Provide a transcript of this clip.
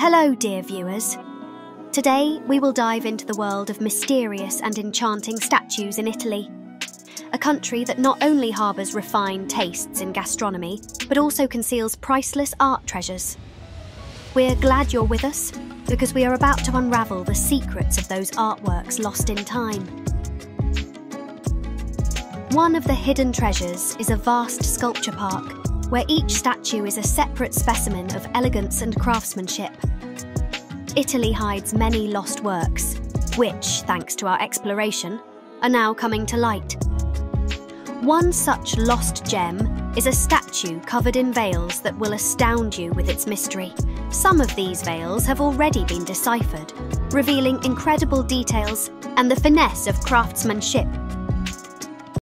Hello, dear viewers. Today we will dive into the world of mysterious and enchanting statues in Italy. A country that not only harbours refined tastes in gastronomy, but also conceals priceless art treasures. We're glad you're with us because we are about to unravel the secrets of those artworks lost in time. One of the hidden treasures is a vast sculpture park where each statue is a separate specimen of elegance and craftsmanship. Italy hides many lost works, which, thanks to our exploration, are now coming to light. One such lost gem is a statue covered in veils that will astound you with its mystery. Some of these veils have already been deciphered, revealing incredible details and the finesse of craftsmanship